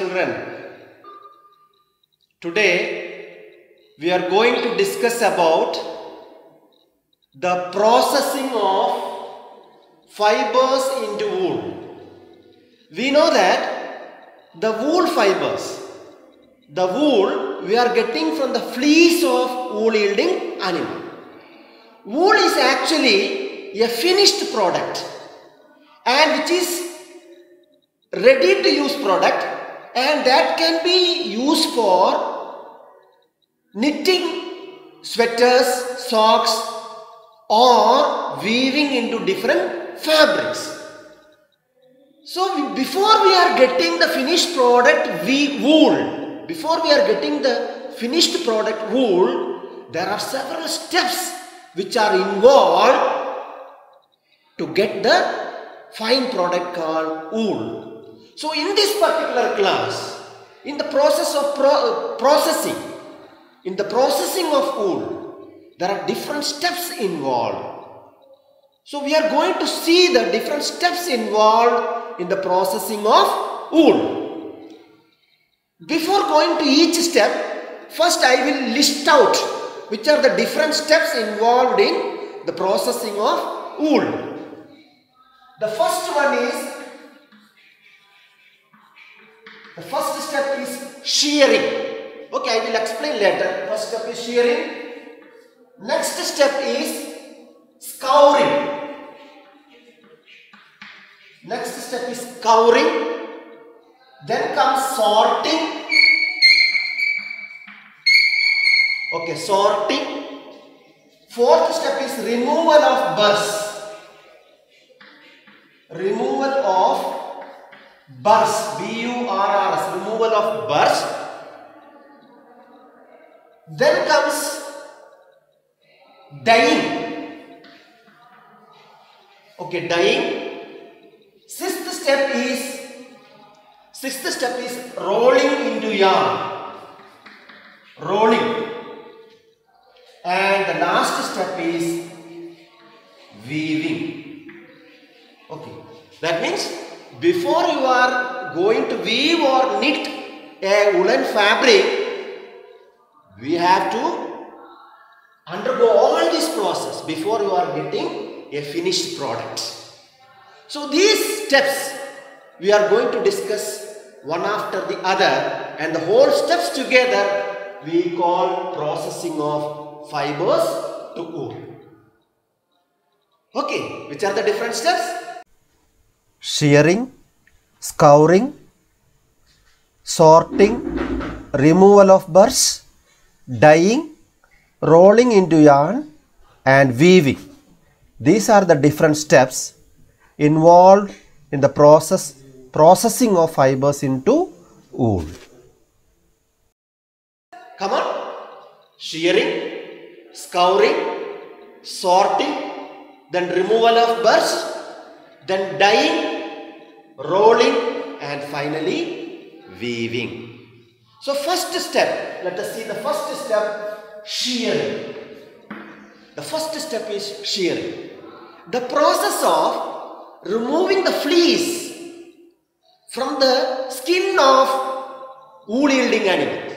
children. Today we are going to discuss about the processing of fibers into wool. We know that the wool fibers, the wool we are getting from the fleece of wool yielding animal. Wool is actually a finished product and which is ready to use product and that can be used for knitting sweaters, socks or weaving into different fabrics. So before we are getting the finished product we wool, before we are getting the finished product wool, there are several steps which are involved to get the fine product called wool. So in this particular class, in the process of pro- uh, processing, in the processing of wool, there are different steps involved. So we are going to see the different steps involved in the processing of wool. Before going to each step, first I will list out which are the different steps involved in the processing of wool. The first one is the first step is shearing. Okay, I will explain later. First step is shearing. Next step is scouring. Next step is scouring. Then comes sorting. Okay, sorting. Fourth step is removal of burrs. Removal of burrs. Removal of burrs. Then comes dyeing. Okay, dyeing. Sixth step is sixth step is rolling into yarn. Rolling. And the last step is weaving. Okay. That means before you are going to weave or knit a woolen fabric, we have to undergo all this process before you are getting a finished product. So these steps we are going to discuss one after the other and the whole steps together we call processing of fibers to wool. Okay, which are the different steps? shearing, scouring, sorting, removal of burrs, dyeing, rolling into yarn and weaving. These are the different steps involved in the process processing of fibers into wool. Come on. Shearing, scouring, sorting, then removal of burrs, then dyeing, rolling, and finally weaving. So, first step, let us see the first step shearing. The first step is shearing. The process of removing the fleece from the skin of wool yielding animals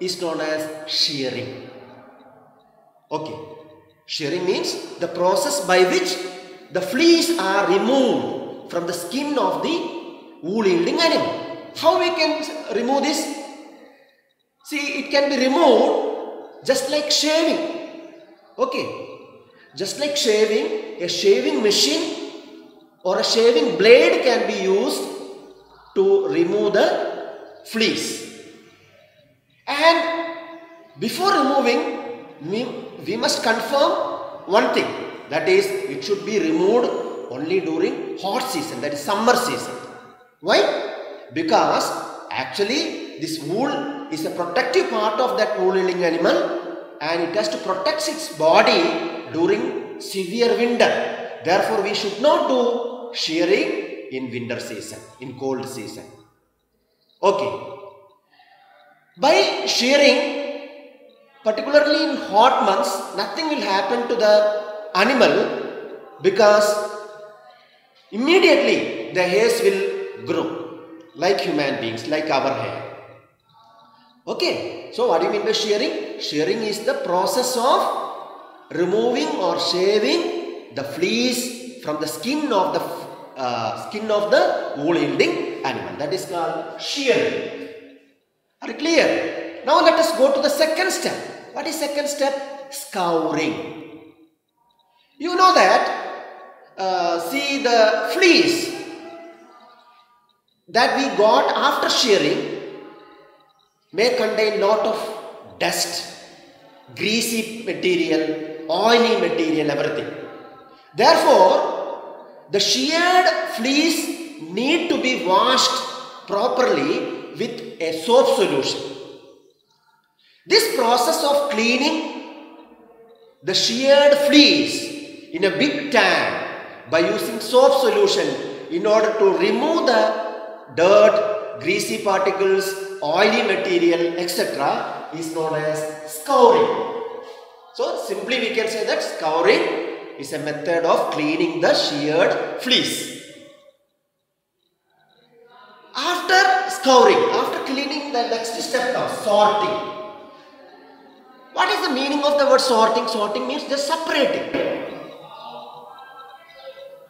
is known as shearing. Okay. Shearing means the process by which the fleece are removed from the skin of the wool yielding animal. How we can remove this? See, it can be removed just like shaving. Okay. Just like shaving, a shaving machine or a shaving blade can be used to remove the fleece. And before removing, we, we must confirm one thing that is, it should be removed only during hot season, that is summer season. Why? Because actually, this wool is a protective part of that wool yielding animal and it has to protect its body during severe winter. Therefore, we should not do shearing in winter season, in cold season. Okay. By shearing, particularly in hot months, nothing will happen to the animal because immediately the hairs will grow. Like human beings, like our hair. Okay, so what do you mean by shearing? Shearing is the process of removing or shaving the fleece from the skin of the uh, skin of the wool yielding animal. That is called shearing. Are you clear? Now let us go to the second step. What is second step? Scouring. You know that. Uh, see the fleece that we got after shearing may contain lot of dust, greasy material, oily material, everything. Therefore, the sheared fleece need to be washed properly with a soap solution. This process of cleaning the sheared fleece in a big tank by using soap solution in order to remove the dirt, greasy particles, oily material, etc. is known as scouring. So simply we can say that scouring is a method of cleaning the sheared fleece. After scouring, after cleaning the next step now, sorting. What is the meaning of the word sorting? Sorting means just separating.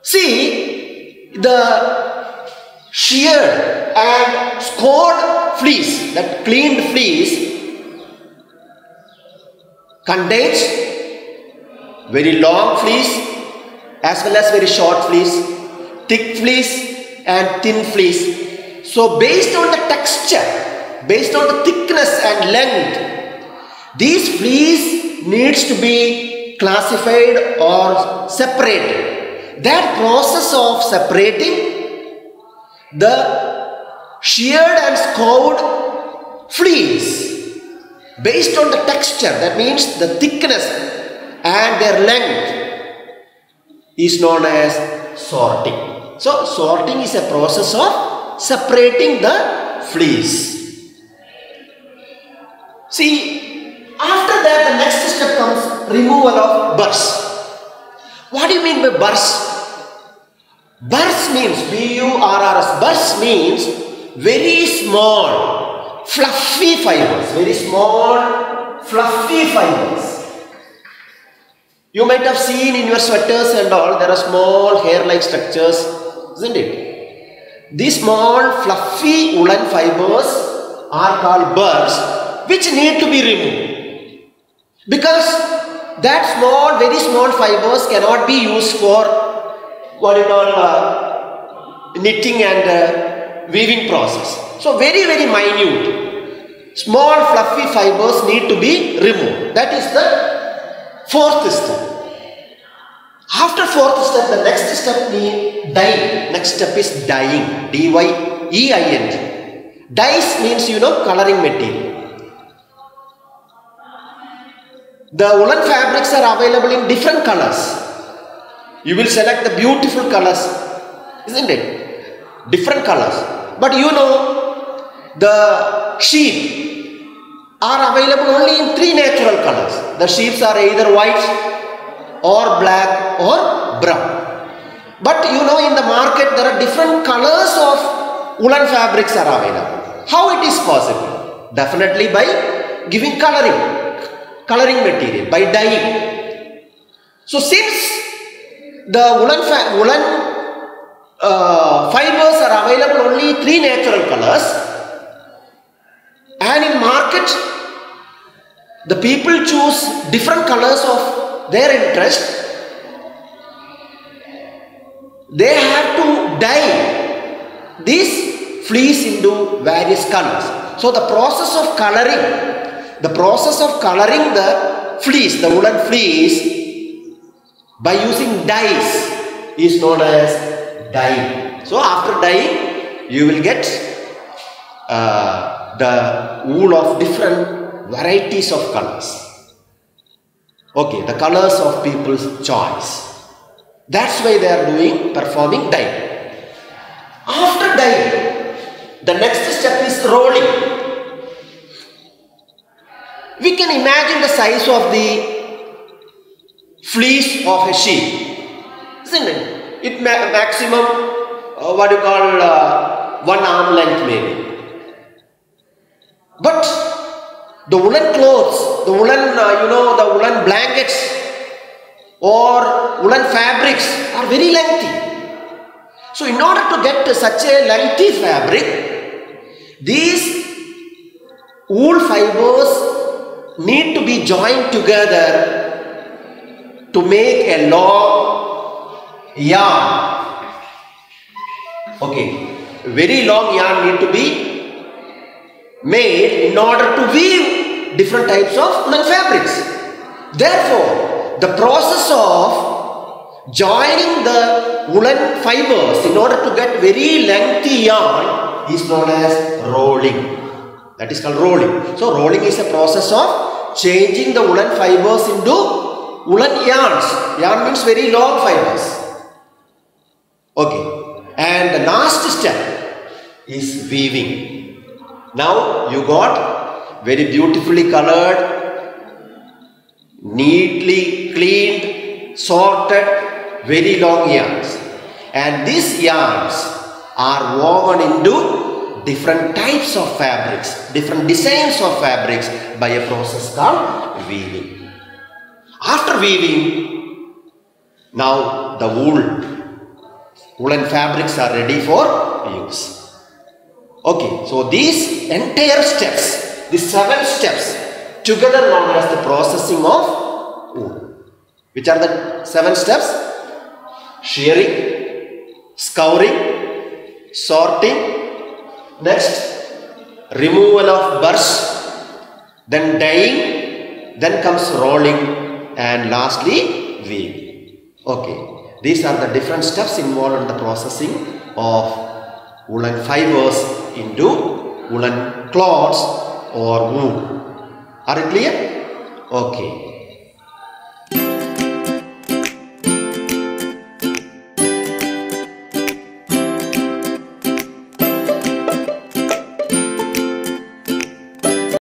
See, the sheared and scored fleece, that cleaned fleece, contains very long fleece as well as very short fleece, thick fleece and thin fleece. So based on the texture, based on the thickness and length, these fleece needs to be classified or separated. That process of separating the sheared and scoured fleece based on the texture, that means the thickness and their length is known as sorting. So, sorting is a process of separating the fleece. See, after that, the next step comes removal of burrs. What do you mean by burrs? Burrs means B-U-R-R-S. Burrs means very small, fluffy fibers. Very small, fluffy fibers. You might have seen in your sweaters and all, there are small hair-like structures, isn't it? These small, fluffy woolen fibers are called burrs, which need to be removed. Because that small, very small fibers cannot be used for what you call uh, knitting and uh, weaving process. So very, very minute. Small fluffy fibers need to be removed. That is the fourth step. After fourth step, the next step means dyeing. Next step is dyeing. D-Y-E-I-N-G. Dyes means you know coloring material. The woolen fabrics are available in different colors. You will select the beautiful colors, isn't it? Different colors. But you know, the sheep are available only in three natural colors. The sheep are either white or black or brown. But you know, in the market there are different colors of woolen fabrics are available. How it is possible? Definitely by giving coloring, coloring material, by dyeing. So since the woolen, woolen uh, fibers are available only three natural colors. And in market the people choose different colors of their interest. They have to dye this fleece into various colors. So the process of coloring the process of coloring the fleece the woolen fleece by using dyes is known as dyeing. So after dyeing, you will get uh, the wool of different varieties of colors. Okay, the colors of people's choice. That's why they are doing performing dyeing. After dyeing, the next step is rolling. We can imagine the size of the fleece of a sheep, isn't it? It ma- maximum uh, what you call uh, one arm length maybe. But the woolen clothes, the woolen, uh, you know, the woolen blankets or woolen fabrics are very lengthy. So, in order to get such a lengthy fabric, these wool fibers need to be joined together to make a long yarn. Okay, very long yarn need to be made in order to weave different types of woolen fabrics. Therefore, the process of joining the woolen fibers in order to get very lengthy yarn is known as rolling. That is called rolling. So, rolling is a process of changing the woolen fibers into woolen yarns. Yarn means very long fibers. Okay. And the last step is weaving. Now you got very beautifully colored, neatly cleaned, sorted, very long yarns. And these yarns are woven into different types of fabrics, different designs of fabrics by a process called weaving. After weaving, now the wool woolen fabrics are ready for use. Okay, so these entire steps, these seven steps, together known as the processing of wool. Which are the seven steps? Shearing, scouring, sorting, next removal of burrs, then dyeing, then comes rolling, and lastly weaving. Okay. These are the different steps involved in the processing of woolen fibers into woolen cloths or wool. Are you clear? Okay.